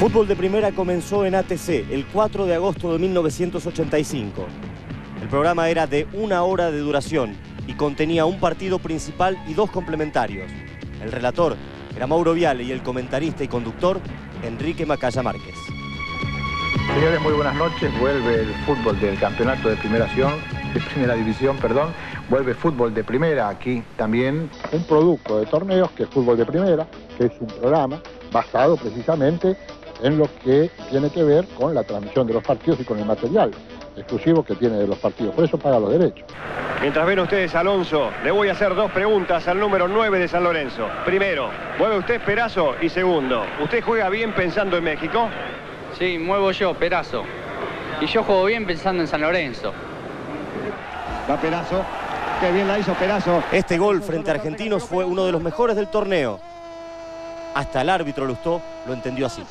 Fútbol de Primera comenzó en ATC el 4 de agosto de 1985. El programa era de una hora de duración y contenía un partido principal y dos complementarios. El relator era Mauro Viale y el comentarista y conductor Enrique Macaya Márquez. Señores, muy buenas noches. Vuelve el fútbol del campeonato de primeración, de primera división, perdón. Vuelve fútbol de primera aquí también. Un producto de torneos que es fútbol de primera, que es un programa basado precisamente en lo que tiene que ver con la transmisión de los partidos y con el material exclusivo que tiene de los partidos. Por eso paga los derechos. Mientras ven ustedes Alonso, le voy a hacer dos preguntas al número 9 de San Lorenzo. Primero, ¿mueve usted Perazo? Y segundo, ¿usted juega bien pensando en México? Sí, muevo yo, Perazo. Y yo juego bien pensando en San Lorenzo. Va Perazo. Qué bien la hizo Perazo. Este gol frente a Argentinos fue uno de los mejores del torneo. Hasta el árbitro Lustó lo entendió así.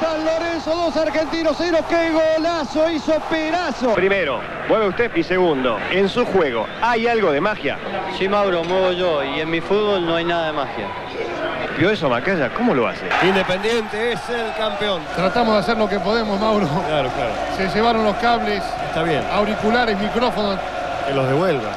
San Lorenzo 2, Argentinos 0. ¡Qué golazo hizo Perazo! Primero, mueve usted y segundo, en su juego, ¿hay algo de magia? Sí, Mauro, muevo yo. Y en mi fútbol no hay nada de magia. ¿Vio eso, Macaya? ¿Cómo lo hace? Independiente es el campeón. Tratamos de hacer lo que podemos, Mauro. Claro, claro. Se llevaron los cables, Está bien. auriculares, micrófonos. Que los devuelva.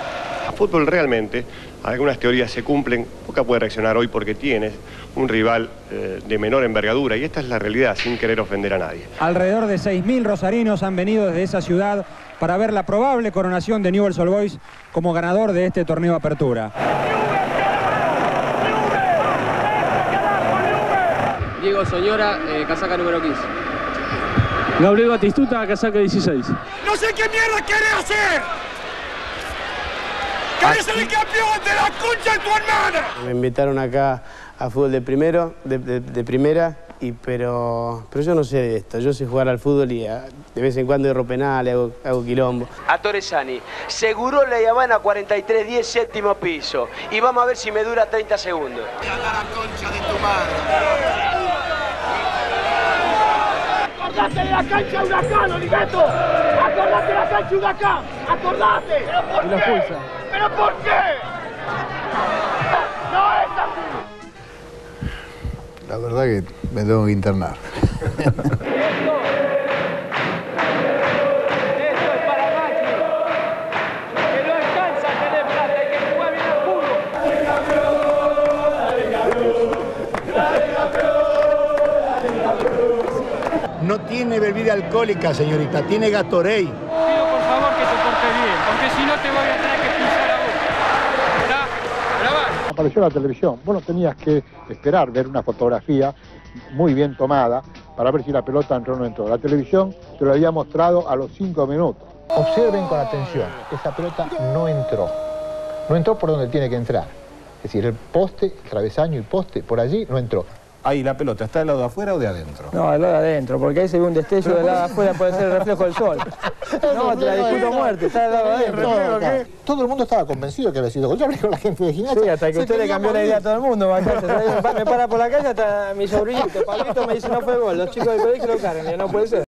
Fútbol realmente, algunas teorías se cumplen. Boca puede reaccionar hoy porque tiene un rival eh, de menor envergadura y esta es la realidad, sin querer ofender a nadie. Alrededor de 6.000 rosarinos han venido desde esa ciudad para ver la probable coronación de Newell's Old Boys como ganador de este torneo Apertura. Diego Soñora, eh, casaca número 15. Gabriel Batistuta, casaca 16. ¡No sé qué mierda querés hacer! ¡Querés ser el campeón de la concha de tu hermana! Me invitaron acá a fútbol de primero, de, de- de primera, y, pero, pero yo no sé de esto. Yo sé jugar al fútbol y ah, de vez en cuando derro penales, hago, hago quilombo. A Torresani, seguro la Habana 4310, séptimo piso. Y vamos a ver si me dura 30 segundos. ¡Acordate de la cancha Huracán, Oliveto! ¡Acordate de la cancha Huracán! ¡Acordate! ¿Pero por qué? ¿Pero por qué? ¡No es así! La verdad que me tengo que internar. No tiene bebida alcohólica, señorita, tiene Gatorade. Pido por favor que te portes bien, porque si no te voy a tener que expulsar a vos. Apareció la televisión. Vos no tenías que esperar ver una fotografía muy bien tomada para ver si la pelota entró o no entró. La televisión te lo había mostrado a los cinco minutos. Observen con atención, esa pelota no entró. No entró por donde tiene que entrar. Es decir, el poste, el travesaño y poste, por allí no entró. Ahí la pelota, ¿está del lado de afuera o de adentro? No, del lado de adentro, porque ahí se ve un destello del lado de afuera, puede ser el reflejo del sol. No, te la discuto muerte, está del lado de adentro. Todo el mundo estaba convencido que había sido gol. Yo hablé con la gente de gimnasia. Sí, hasta que usted le cambió la idea a todo el mundo. Me para por la calle hasta mi sobrinito, Pablito me dice no fue gol, los chicos del colegio lo cargan, no puede ser.